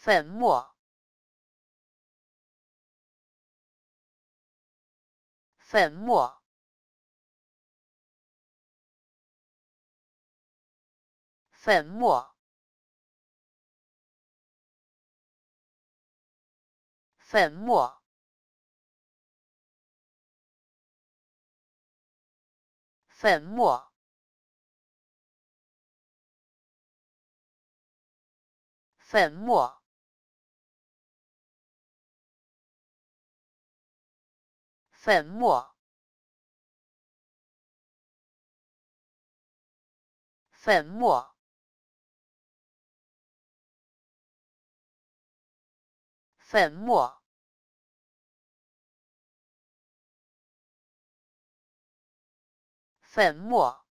粉末，粉末，粉末，粉末，粉末，粉末。粉末，粉末，粉末，粉末。